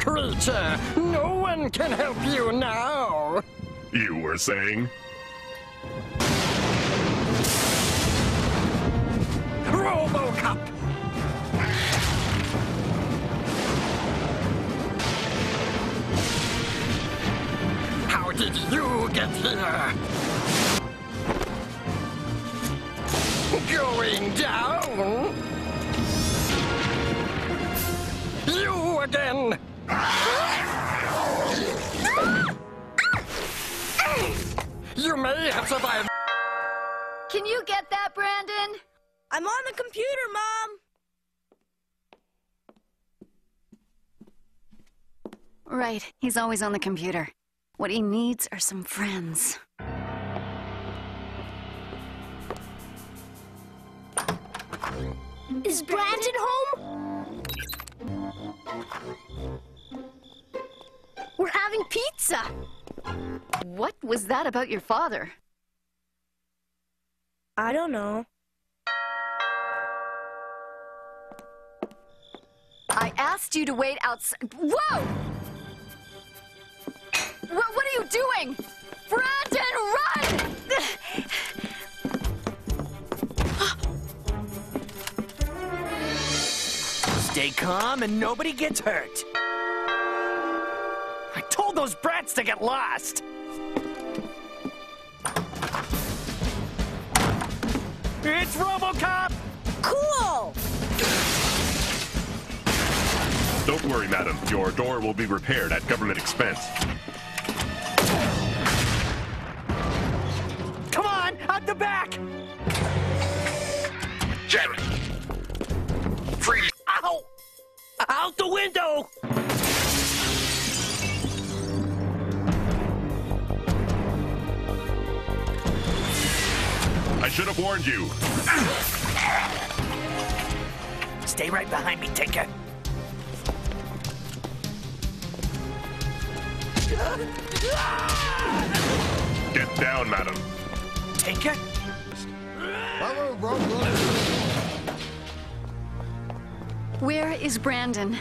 creature. No one can help you now. You were saying? Robocop! How did you get here? Going down? You again! You may have survived. Can you get that, Brandon? I'm on the computer, Mom. Right, he's always on the computer. What he needs are some friends. Is Brandon home? Pizza. What was that about your father? I don't know. I asked you to wait outside. Whoa! What, what are you doing? Brandon, run! Stay calm and nobody gets hurt. I told those brats to get lost. It's RoboCop! Cool! Don't worry, madam. Your door will be repaired at government expense. Come on, out the back! Jerry! Free! Ow! Out the window! Should have warned you. Stay right behind me, Tinker. Get down, madam. Tinker? Where is Brandon?